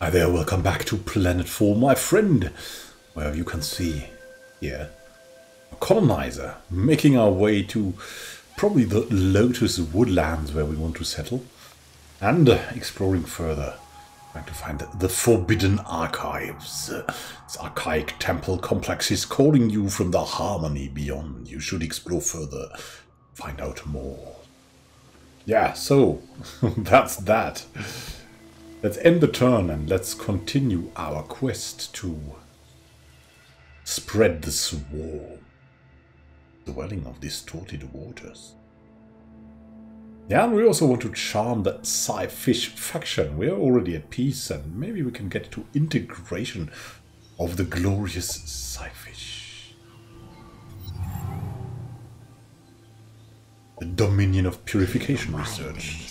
Hi there, welcome back to Planetfall, my friend. Where you can see here, a colonizer making our way to probably the Lotus Woodlands where we want to settle. And exploring further, trying to find the Forbidden Archives. This archaic temple complex is calling you from the harmony beyond. You should explore further, find out more. Yeah, so that's that. Let's end the turn and let's continue our quest to spread the swarm, dwelling of distorted waters. Yeah, and we also want to charm that Psi-Fish faction. We're already at peace and maybe we can get to integration of the glorious Psi-Fish. The Dominion of Purification Research.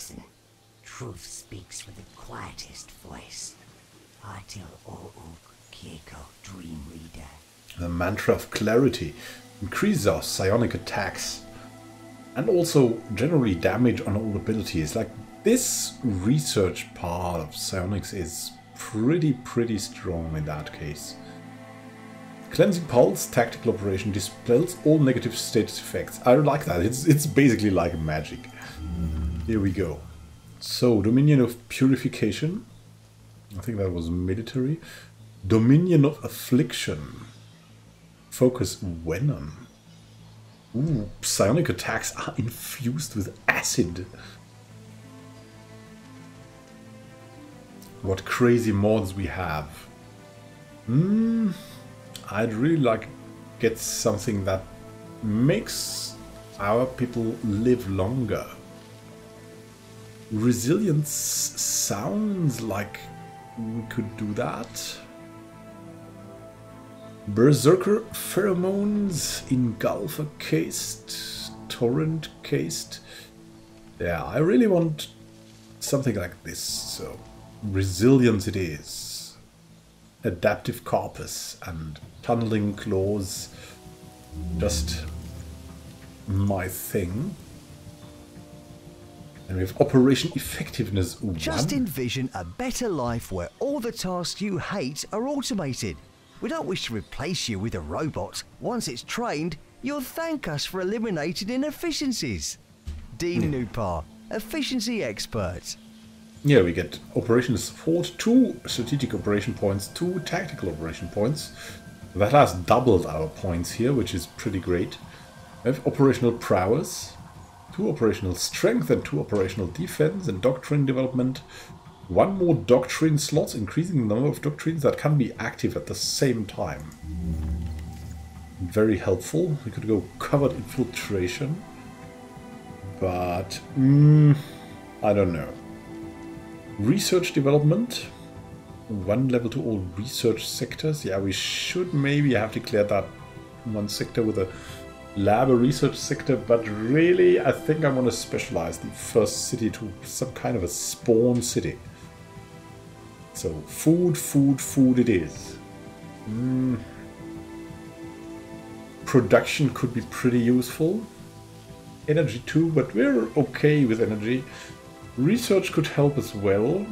Truth speaks with the quietest voice. Kirko Dream Reader. The Mantra of Clarity increases our psionic attacks and also generally damage on all abilities. Like this research part of psionics is pretty, pretty strong in that case. Cleansing Pulse, Tactical Operation, dispels all negative status effects. I like that. It's, it's basically like magic. Here we go. So, Dominion of Purification. I think that was military. Dominion of Affliction. Focus Venom. Ooh, psionic attacks are infused with acid. What crazy mods we have. Hmm, I'd really like get something that makes our people live longer. Resilience sounds like we could do that. Berserker pheromones, engulfer cased, torrent cased. Yeah, I really want something like this. So, resilience it is. Adaptive corpus and tunneling claws. Just my thing. And we have Operation Effectiveness 1. Just envision a better life where all the tasks you hate are automated. We don't wish to replace you with a robot. Once it's trained, you'll thank us for eliminating inefficiencies. Dean hmm. Nupar, efficiency expert. Yeah, we get operational support, two strategic operation points, two tactical operation points. That has doubled our points here, which is pretty great. We have operational prowess, two operational strength and two operational defense and doctrine development. One more doctrine slots, increasing the number of doctrines that can be active at the same time. Very helpful. We could go covered infiltration. But, mm, I don't know. Research development. One level to all research sectors. Yeah, we should maybe have declared that one sector with a lab, a research sector, but really I think I want to specialize the first city to some kind of a spawn city. So food, food, food it is. Mm. Production could be pretty useful. Energy too, but we're okay with energy. Research could help as well.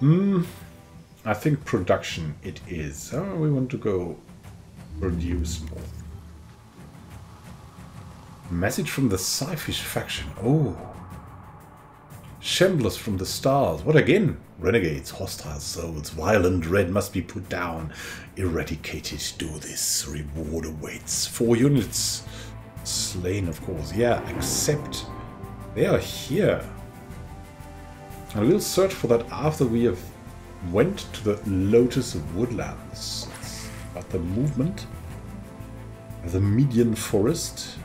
Hmm. I think production it is. Oh, we want to go produce more. Message from the Psi-Fish faction. Oh. Shamblers from the stars. What again? Renegades, hostile souls, violent red must be put down. Eradicated. Do this. Reward awaits. Four units. Slain, of course. Yeah, except they are here. And we'll search for that after we have went to the Lotus Woodlands. But the movement. The median forest.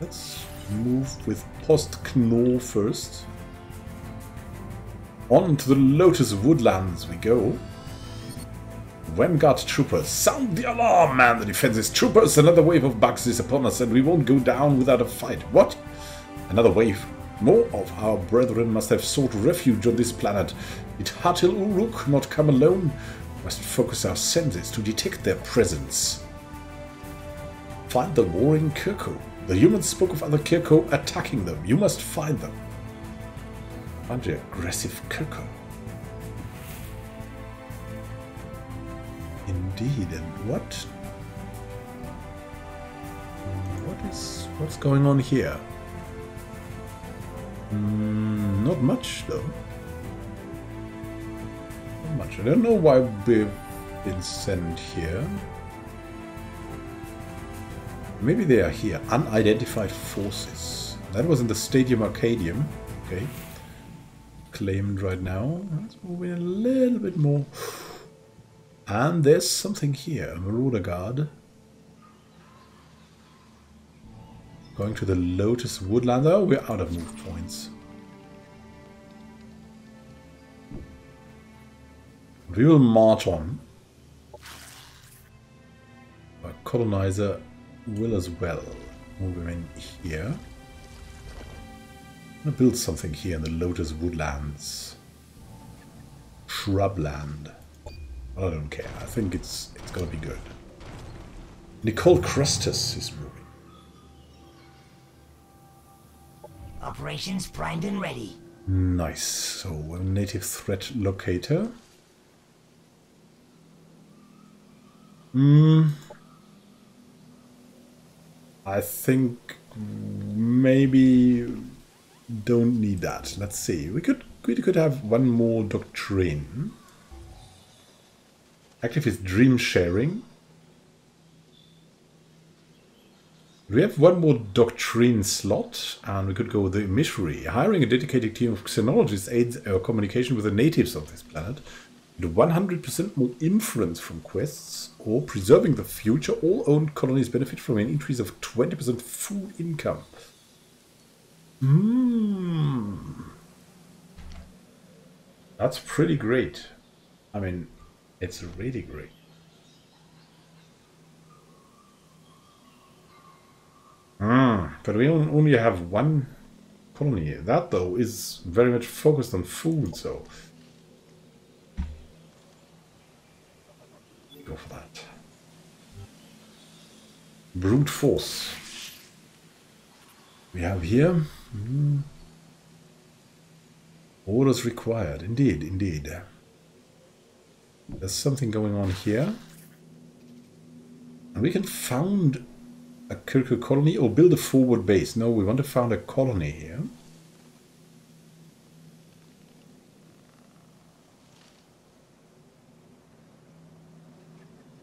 Let's move with Post Knorr first. On to the Lotus Woodlands we go. Vanguard troopers, sound the alarm, man! The defenses troopers, another wave of bugs is upon us, and we won't go down without a fight. What? Another wave? More of our brethren must have sought refuge on this planet. Did Hatil Uruk not come alone? Must focus our senses to detect their presence. Find the warring Kirko. The humans spoke of other Kirko attacking them. You must find them. Bunch the aggressive Kirko. Indeed, and what? What is what's going on here? Mm, not much though. Much. I don't know why we've been sent here. Maybe they are here. Unidentified forces. That was in the Stadium Arcadium. Okay. Claimed right now. Let's move in a little bit more. And there's something here. Marauder Guard. Going to the Lotus Woodland. Oh, we're out of move points. We will march on. Our colonizer will as well. Move him in here. I'm gonna build something here in the Lotus Woodlands. Shrubland. I don't care. I think it's it's gonna be good. Nicole Crustus is moving. Operations primed and ready. Nice. So a native threat locator. Hmm. I think maybe don't need that. Let's see. We could we could have one more doctrine. Active is dream sharing. We have one more doctrine slot, and we could go with the emissary. Hiring a dedicated team of xenologists aids our communication with the natives of this planet. And 100% more influence from quests, or preserving the future. All owned colonies benefit from an increase of 20% food income. Hmm. That's pretty great. I mean, it's really great. Hmm. But we only have one colony. That, though, is very much focused on food, so... Go for that. Brute force. We have here... hmm, Orders required. Indeed, indeed. There's something going on here. And we can found a Kirko colony or build a forward base. No, we want to found a colony here.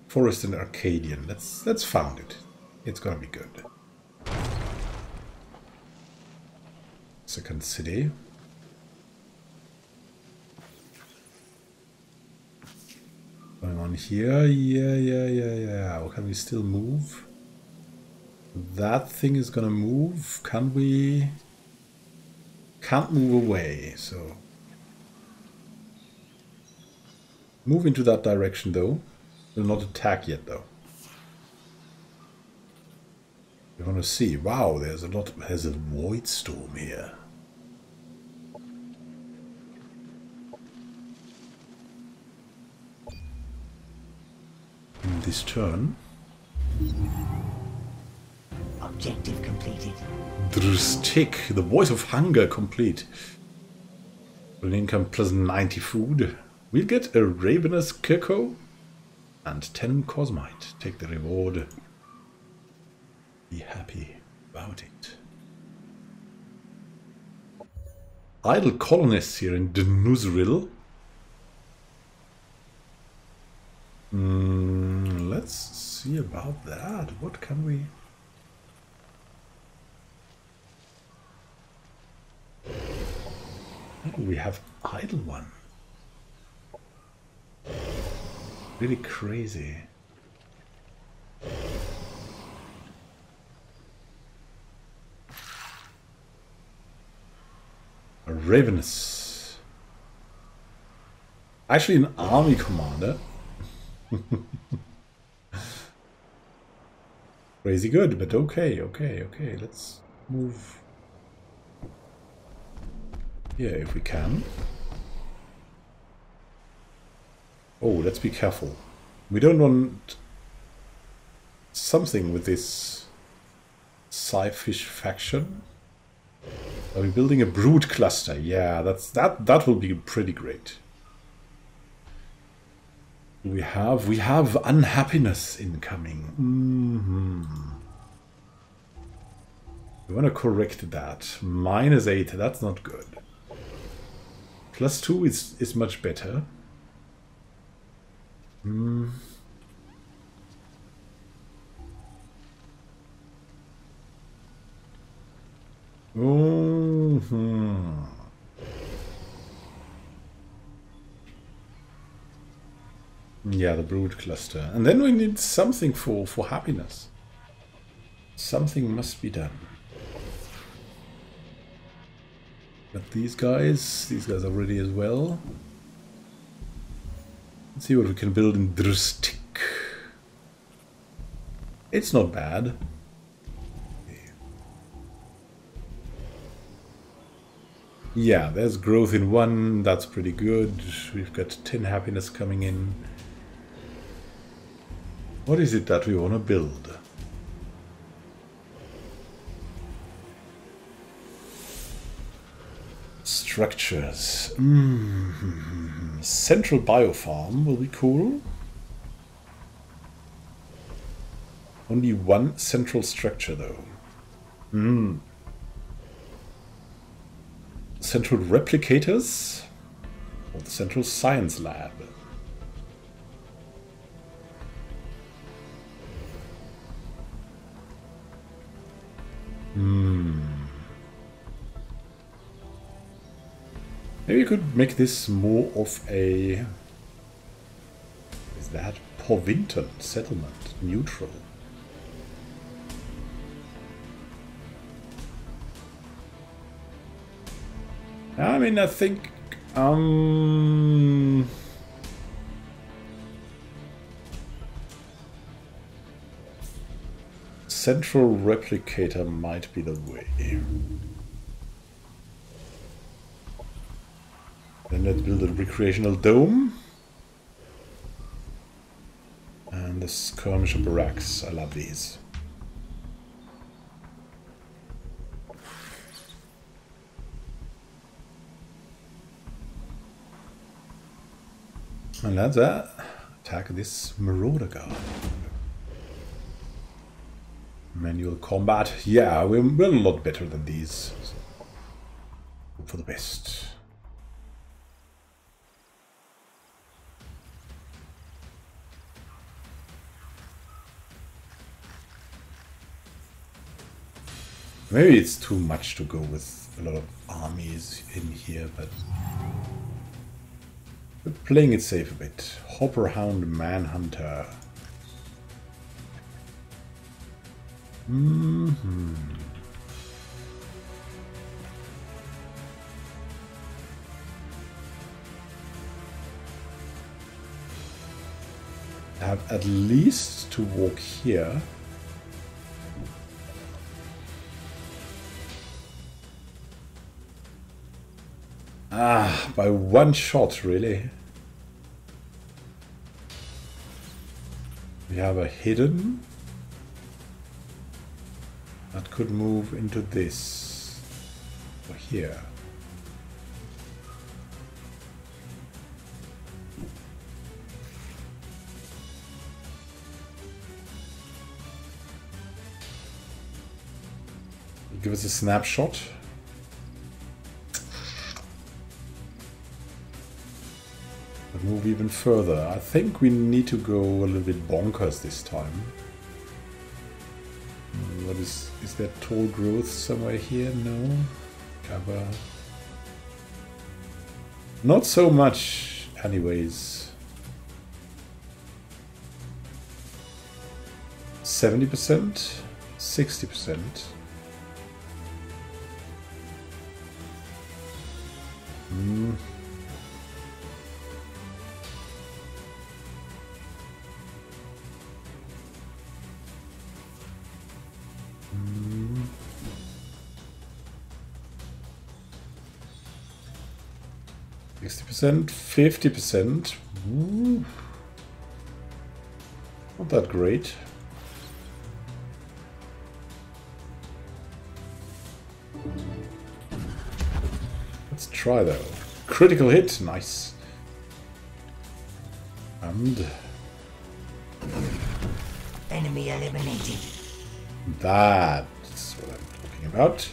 Forest and Arcadian. Let's let's found it. It's gonna be good. Second city. Going on here. Yeah, yeah, yeah, yeah. How can we still move? That thing is gonna move. Can we? Can't move away, so. Move into that direction though. Will not attack yet though. We want to see. Wow, there's a lot. There's a void storm here. In this turn, Objective completed. Drustik, the voice of hunger, complete. Will income plus 90 food. We'll get a Ravenous Kirko and 10 Cosmite. Take the reward. Be happy about it. Idle colonists here in Denuzril. Mm, let's see about that. What can we... Oh, we have idle one. Really crazy. Ravenous. Actually an army commander. Crazy good, but okay, okay, okay. Let's move here if we can. Oh, let's be careful. We don't want something with this Psi-Fish faction. Are we building a brood cluster? Yeah, that's that that will be pretty great. We have we have unhappiness incoming. Mm -hmm. We want to correct that. Minus 8, that's not good. Plus 2 is, is much better. Mm -hmm. Yeah, the brood cluster. And then we need something for, for happiness. Something must be done. But these guys, these guys are ready as well. Let's see what we can build in Drustik. It's not bad. Yeah, there's growth in one, that's pretty good. We've got 10 happiness coming in. What is it that we want to build? Structures. Mm -hmm. Central biofarm will be cool. Only one central structure though. Hmm. Central replicators or the central science lab. Hmm. Maybe you could make this more of a... Is that Porvinton settlement? Neutral. I mean, I think... Um... Central replicator might be the way. Then let's build a recreational dome. And the skirmisher barracks. I love these. And that's that. Attack this Marauder Guard. Manual combat. Yeah, we're, a lot better than these. Hope for the best. Maybe it's too much to go with a lot of armies in here, but we're playing it safe a bit. Hopper Hound Manhunter. Mm hmm have at least to walk here. Ah, by one shot, really. Have a hidden that could move into this or here. Give us a snapshot. Move even further. I think we need to go a little bit bonkers this time. What is is there tall growth somewhere here? No. Cover. Not so much anyways. 70%? 60%? 60%, 50%. Not that great. Let's try though. Critical hit, nice. And Enemy eliminated. that's what I'm talking about.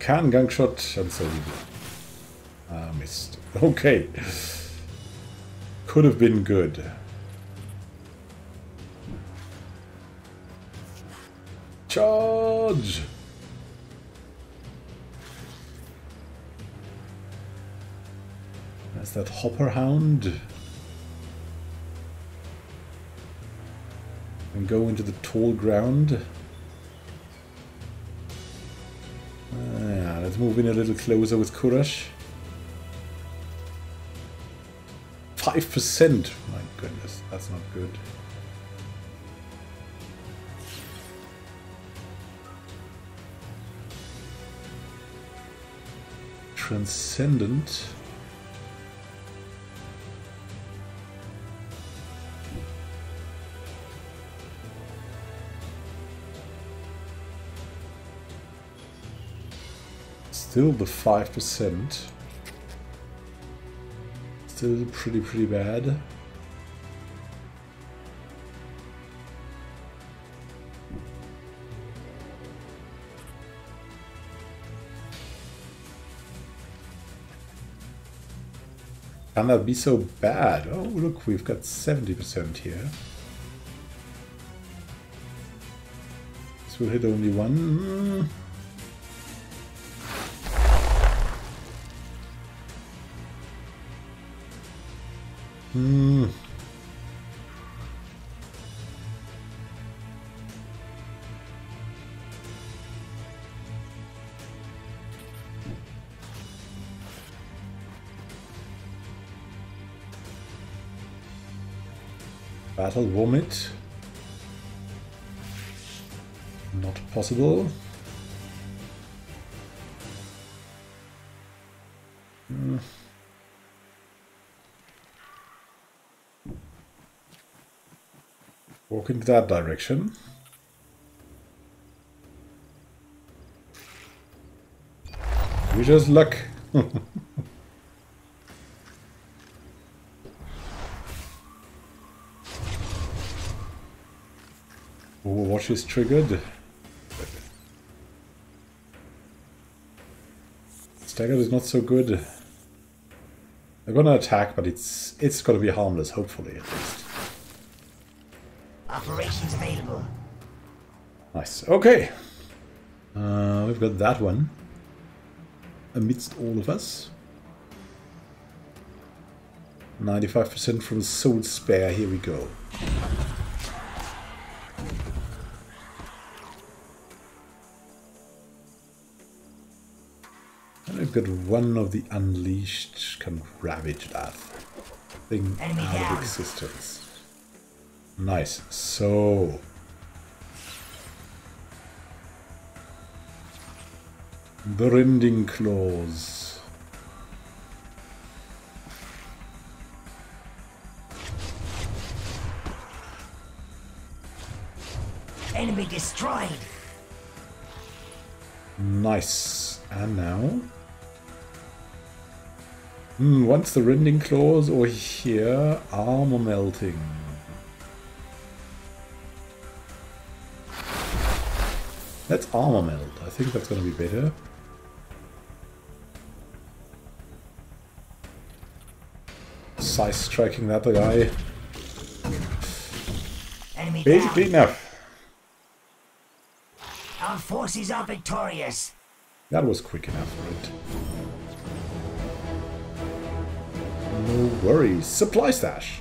Can gang shot and so. Ah, missed. Okay. Could have been good. Charge! That's that hopper hound. And go into the tall ground. Move in a little closer with Kurash. 5%! My goodness, that's not good. Transcendent. Still the 5%. Still pretty, pretty bad. Can that be so bad? Oh, look, we've got 70% here. This will hit only one. Hmm. Hmm. Battle vomit. Not possible. Walk into that direction. We just luck. Overwatch oh, is triggered. Stagger is not so good. They're gonna attack, but it's it's gonna be harmless, hopefully at least. Operations available. Nice. Okay. Uh, we've got that one. Amidst all of us. 95% from Soul Spare. Here we go. And we've got one of the Unleashed can ravage that thing Enemy out down. of existence. Nice. So the rending claws. Enemy destroyed. Nice. And now? Hmm, once the rending claws or here, armor melting. Let's armor melt. I think that's gonna be better. Size striking that guy. Enemy Basically down. enough. Our forces are victorious. That was quick enough for it. No worries. Supply stash.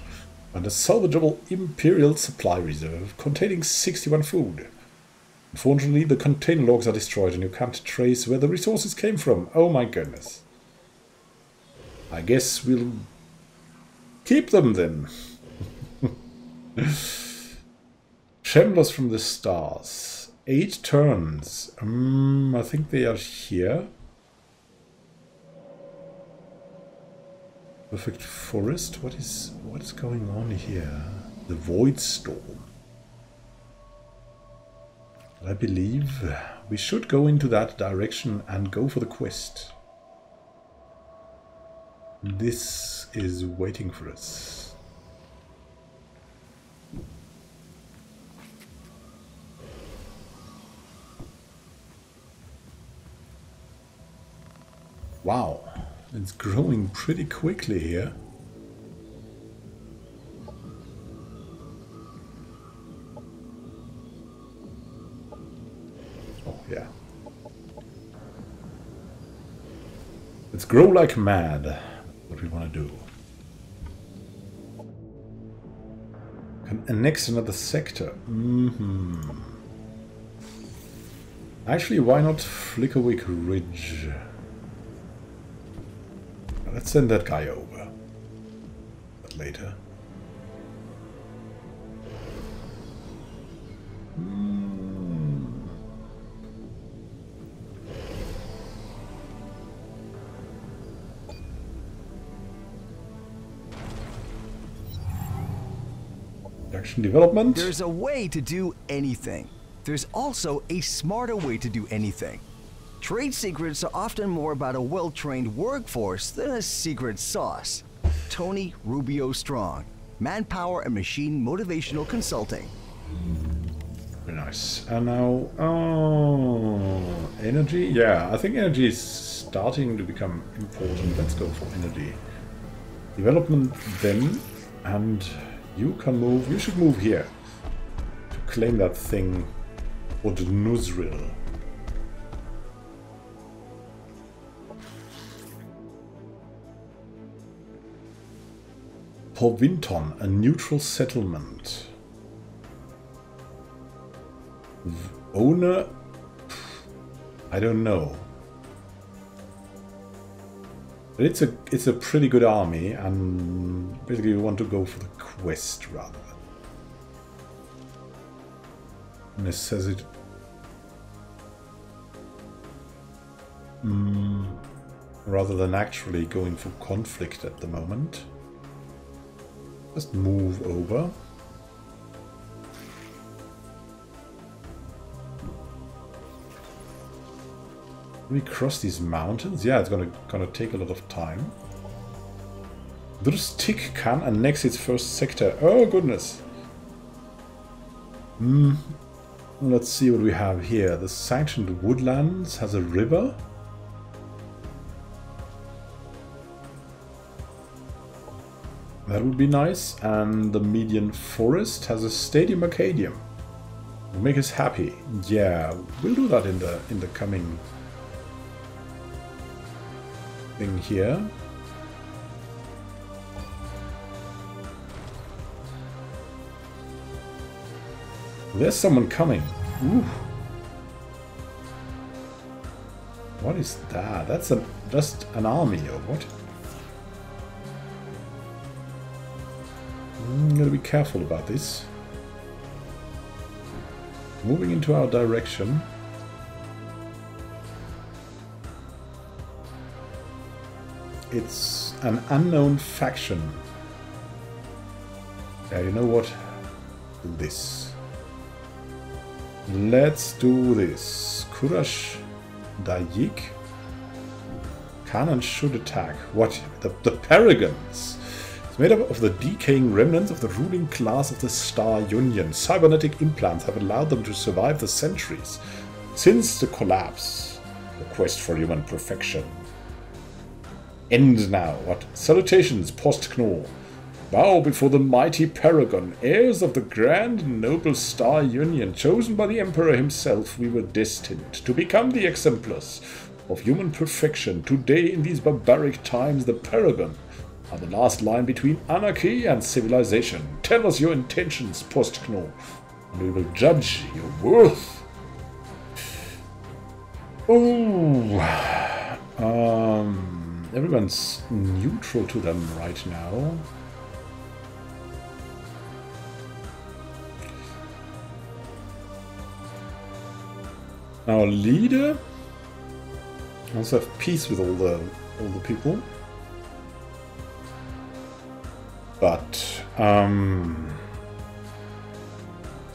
And a salvageable Imperial supply reserve containing 61 food. Unfortunately, the container logs are destroyed and you can't trace where the resources came from. Oh my goodness. I guess we'll keep them then. Tremblers from the Stars. Eight turns. Um, I think they are here. Perfect forest? What is what is going on here? The void storm. I believe we should go into that direction and go for the quest. This is waiting for us. Wow, it's growing pretty quickly here. Yeah. Let's grow like mad. What we want to do. Can annex another sector. Mm hmm Actually, why not Flickerwick Ridge? Let's send that guy over. But later. Action development. There's a way to do anything. There's also a smarter way to do anything. Trade secrets are often more about a well trained workforce than a secret sauce. Tony Rubio Strong, Manpower and Machine Motivational Consulting. Very nice. And now, oh, energy? Yeah, I think energy is starting to become important. Let's go for energy. Development then, and you can move, you should move here to claim that thing for the Nuzril. Porvinton, a neutral settlement. V- Owner? I don't know. But it's a it's a pretty good army, and basically we want to go for the quest rather than. Mm, rather than actually going for conflict at the moment. Just move over. We cross these mountains? Yeah, it's gonna gonna take a lot of time. Drustik can annex its first sector. Oh goodness. Hmm. Let's see what we have here. The sanctioned woodlands has a river. That would be nice. And the median forest has a stadium arcadium. Will make us happy. Yeah, we'll do that in the in the coming here. There's someone coming. Ooh. What is that? That's a just an army or what? Hmm, I'm gonna be careful about this. Moving into our direction. It's an unknown faction. Yeah, you know what? This. Let's do this. Kurash Dayik. Cannon should attack. What? The, the Paragons. It's made up of the decaying remnants of the ruling class of the Star Union. Cybernetic implants have allowed them to survive the centuries. Since the collapse, the quest for human perfection End now. What? Salutations, Post Knorr. Bow before the mighty Paragon, heirs of the grand and noble Star Union, chosen by the Emperor himself, we were destined to become the exemplars of human perfection. Today, in these barbaric times, the Paragon are the last line between anarchy and civilization. Tell us your intentions, Post Knorr, and we will judge your worth. Oh, um everyone's neutral to them right now. Our leader also have peace with all the all the people. But, um...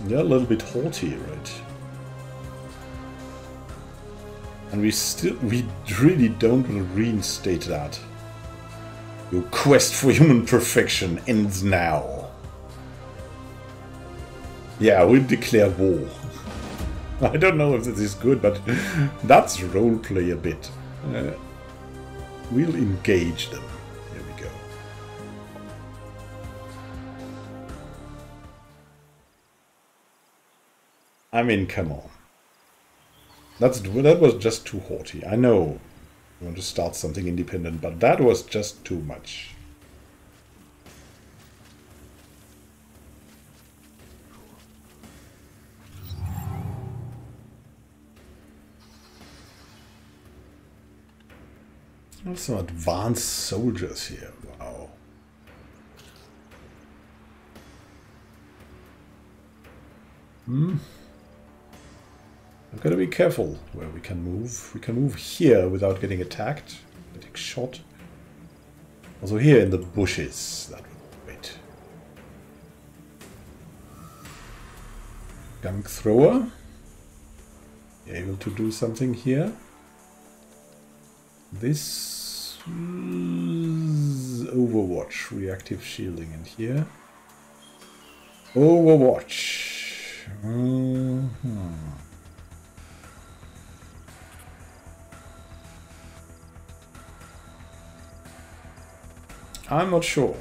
They're a little bit haughty, right? And we still, we really don't want to reinstate that. Your quest for human perfection ends now. Yeah, we'll declare war. I don't know if this is good, but that's roleplay a bit. Uh, we'll engage them. Here we go. I mean, come on. That's that was just too haughty. I know you want to start something independent, but that was just too much. some advanced soldiers here. Wow. Hmm. Careful where we can move. We can move here without getting attacked, getting shot. Also here in the bushes. That would wait. Gunk thrower. Able to do something here. This Overwatch, reactive shielding in here. Overwatch. Mm -hmm. I'm not sure.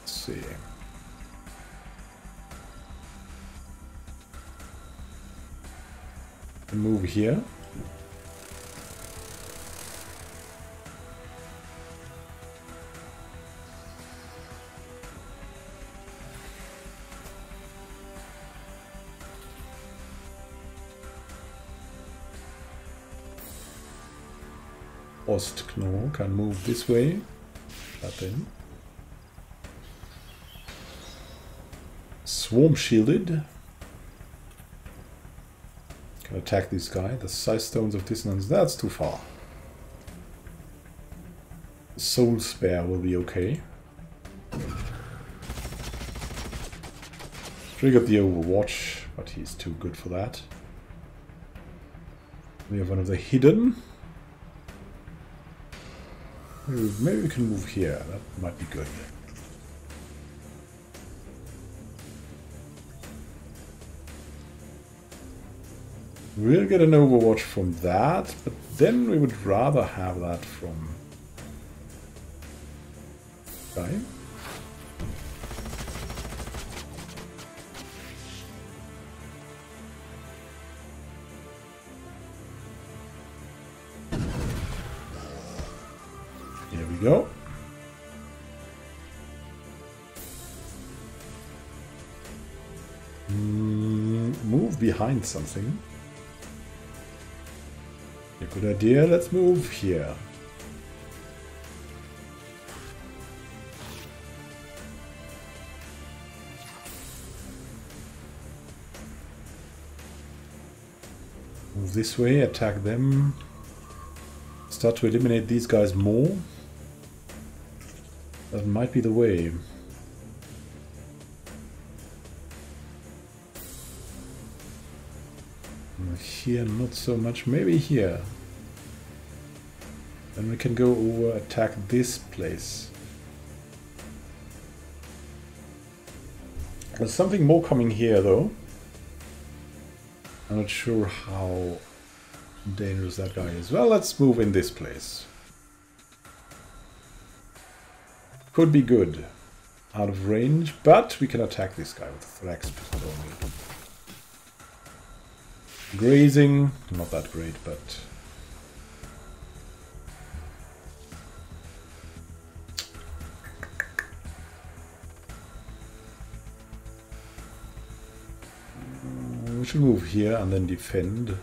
Let's see. Move here. Ostknoll can move this way. In. Swarm shielded. Can attack this guy. The size stones of dissonance. That's too far. Soul spare will be okay. Triggered the Overwatch, but he's too good for that. We have one of the hidden. Hmm, maybe we can move here. That might be good. We'll get an overwatch from that, but then we would rather have that from... Guy? Behind something. A good idea. Let's move here. Move this way, attack them. Start to eliminate these guys more. That might be the way. Here, not so much. Maybe here. Then we can go over, attack this place. There's something more coming here, though. I'm not sure how dangerous that guy is. Well, let's move in this place. Could be good. Out of range, but we can attack this guy with the Thrax pistol. Grazing, not that great, but... Mm, we should move here and then defend.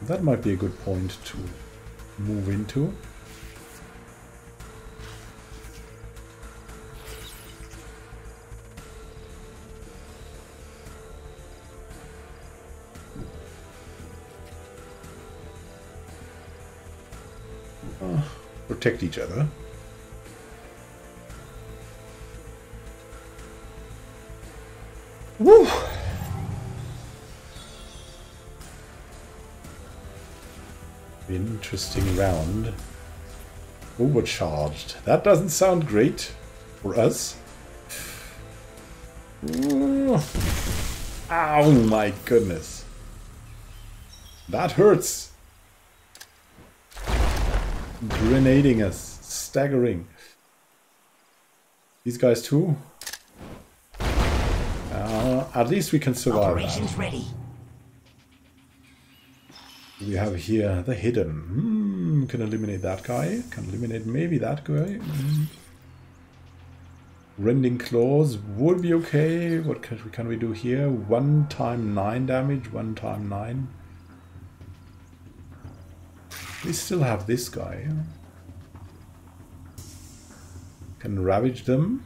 That might be a good point to move into. Protect each other. Woo! Interesting round. Overcharged. That doesn't sound great for us. Oh my goodness. That hurts. Grenading us. Staggering. These guys too? Uh, at least we can survive. Operations ready. We have here the hidden. Hmm, can eliminate that guy. Can eliminate maybe that guy. Hmm. Rending claws would be okay. What can, can we do here? One time nine damage, one time nine. We still have this guy. Can ravage them.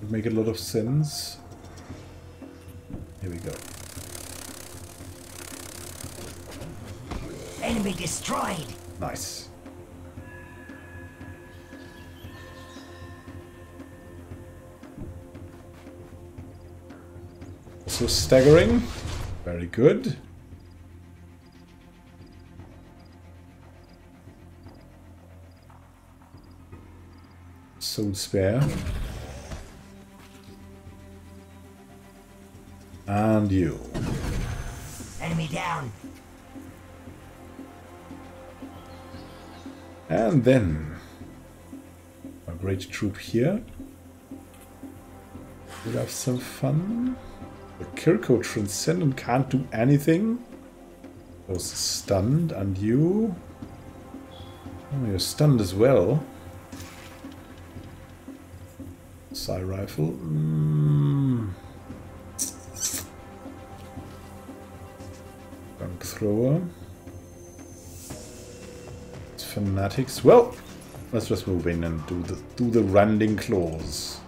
Would make a lot of sense. Here we go. Enemy destroyed. Nice. Also staggering. Very good. Soul spare. And you. Enemy down. And then a great troop here. We'll have some fun. The Kirko Transcendent can't do anything. Was stunned, and you? Oh, you're stunned as well. Psi rifle. Mm. Gun thrower. Fanatics. Well, let's just move in and do the do the rending claws.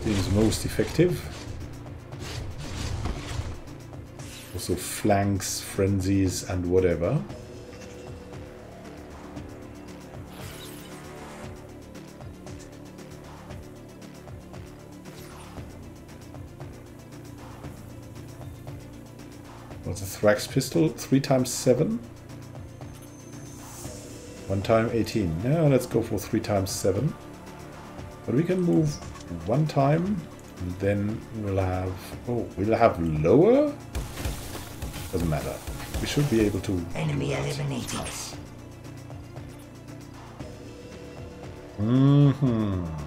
Seems most effective. Also flanks, frenzies, and whatever. Thrax pistol? 3 times 7? 1 time 18. Now let's go for 3 times 7. But we can move one time, and then we'll have... Oh, we'll have lower? Doesn't matter. We should be able to... Enemy eliminated. Mm-hmm.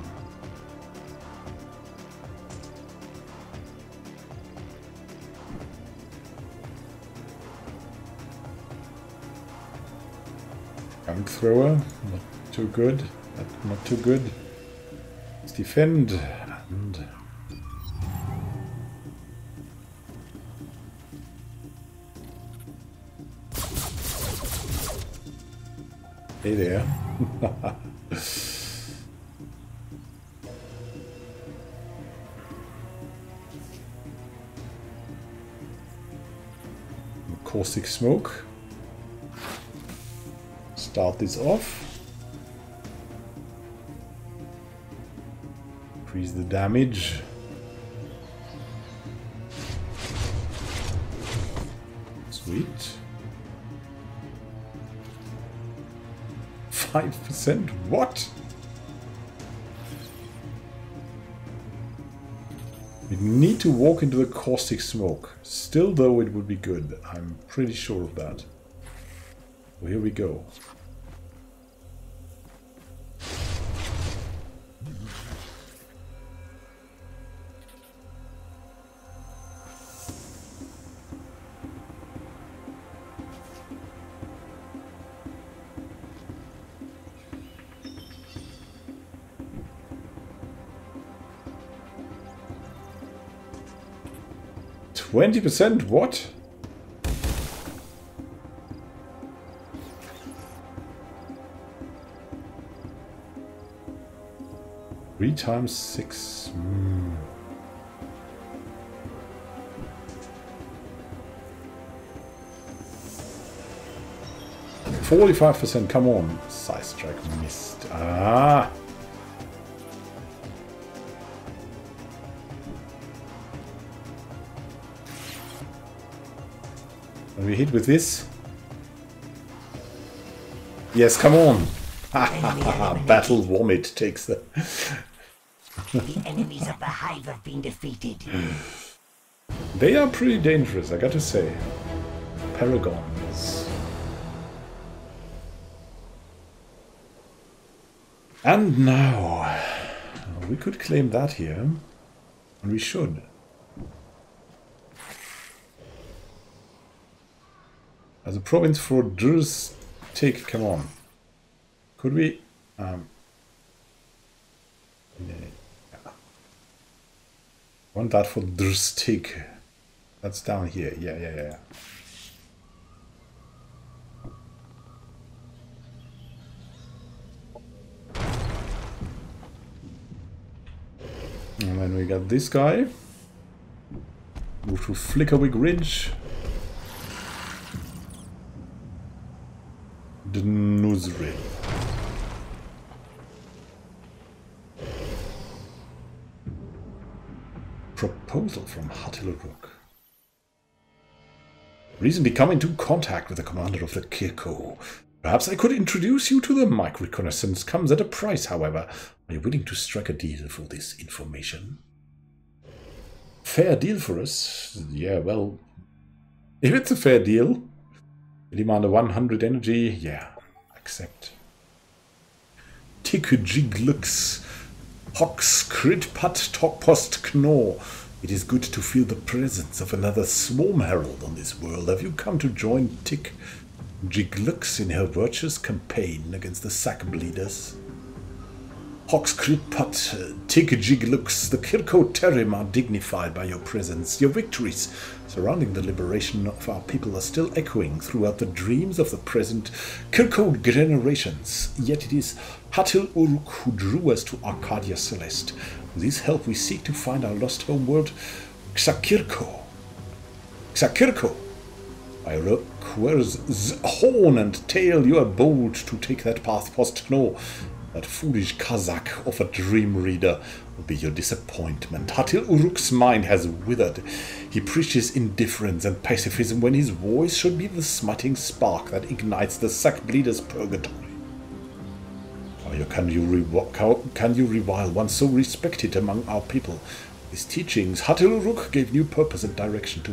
Thrower, not too good, not too good. Let's defend and Hey there. Caustic smoke. Start this off. Increase the damage. Sweet. 5%? What? We need to walk into the caustic smoke. Still though it would be good. I'm pretty sure of that. Well, here we go. 20%? What? Three times six. Mm. Forty-five percent. Come on, size strike missed. Ah. When we hit with this. Yes, come on. Battle Vomit takes the... the enemies of the hive have been defeated. They are pretty dangerous, I gotta say. Paragons. And now, we could claim that here, and we should. As a province for Durs take, come on. Could we? Um, yeah. Want that for Drustik. That's down here. Yeah, yeah, yeah. And then we got this guy. Move to Flickerwick Ridge. The Nuzri. Proposal from Hatil Uruk. Recently come into contact with the commander of the Kirko. Perhaps I could introduce you to the Mike reconnaissance. Comes at a price, however. Are you willing to strike a deal for this information? Fair deal for us? Yeah, well, if it's a fair deal, demand a 100 energy, yeah, accept. Tikjiglux, Hox Crit Pat Tok Post Knorr. It is good to feel the presence of another Swarm Herald on this world. Have you come to join Tick Jiglux in her virtuous campaign against the Sack Bleeders? Hoxkripat, Tikijiglux, the Kirko Terim are dignified by your presence. Your victories surrounding the liberation of our people are still echoing throughout the dreams of the present Kirko generations. Yet it is Hatil Uruk who drew us to Arcadia Caeleste. With his help we seek to find our lost homeworld, Xakirko. Xakirko! By Roquer's horn and tail you are bold to take that path post no. That foolish Kazakh of a dream reader will be your disappointment. Hatil Uruk's mind has withered. He preaches indifference and pacifism when his voice should be the smiting spark that ignites the sack bleeder's purgatory. How can you, can you revile one so respected among our people? His teachings, Hatil Uruk gave new purpose and direction to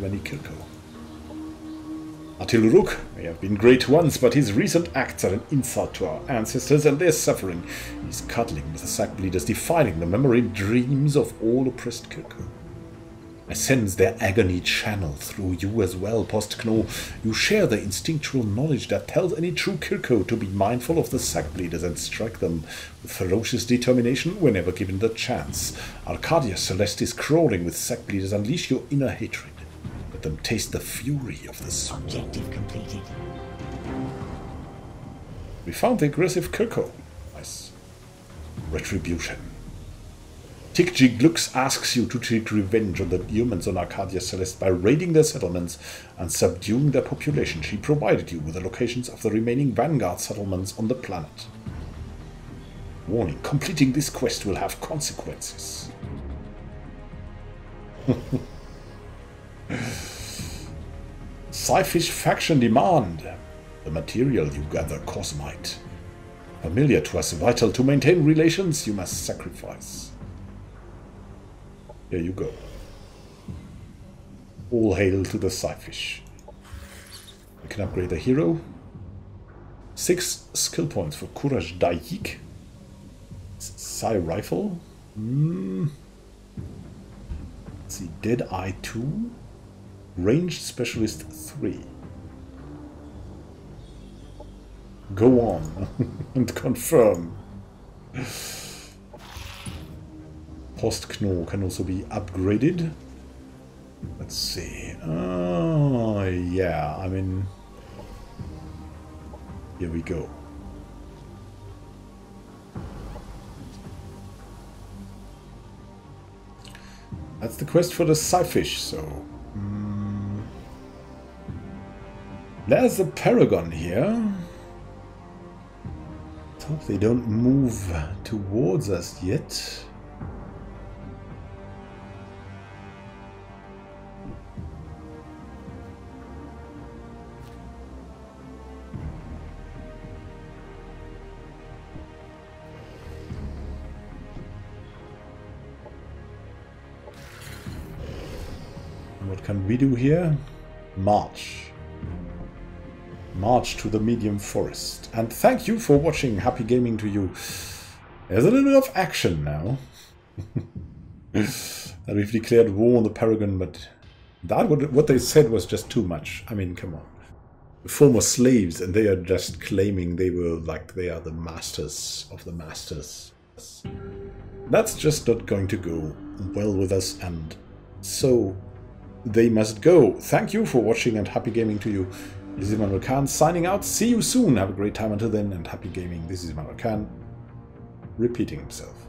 Kirko. Atiluruk may have been great once, but his recent acts are an insult to our ancestors and their suffering. He's cuddling with the sack bleeders, defiling the memory and dreams of all oppressed Kirko. I sense their agony channel through you as well, Postkno. You share the instinctual knowledge that tells any true Kirko to be mindful of the sack bleeders and strike them with ferocious determination whenever given the chance. Arcadia Caeleste is crawling with sack bleeders. Unleash your inner hatred. Let them taste the fury of the sword. Objective completed. We found the aggressive Kirko. Nice. Retribution. Tikjiglux asks you to take revenge on the humans on Arcadia Caeleste by raiding their settlements and subduing their population. She provided you with the locations of the remaining vanguard settlements on the planet. Warning, completing this quest will have consequences. Psi-Fish faction demand. The material you gather cosmite. Familiar to us, vital to maintain relations, you must sacrifice. Here you go. All hail to the Psi-Fish. We can upgrade the hero. Six skill points for Courage Daik. Psi Rifle. Mm. Let's see, Dead Eye 2. Ranged Specialist 3. Go on and confirm. Postknor can also be upgraded. Let's see. Oh, yeah, I mean... Here we go. That's the quest for the Psi-Fish, so... There's a Paragon here. Hope they don't move towards us yet. What can we do here? March. March to the medium forest. And thank you for watching. Happy gaming to you. There's a little bit of action now. that we've declared war on the Paragon, but that would, what they said was just too much. I mean, come on. Former slaves, and they are just claiming they were like they are the masters of the masters. That's just not going to go well with us, and so they must go. Thank you for watching and happy gaming to you. This is Immanuel Can signing out. See you soon. Have a great time until then and happy gaming. This is Immanuel Can repeating himself.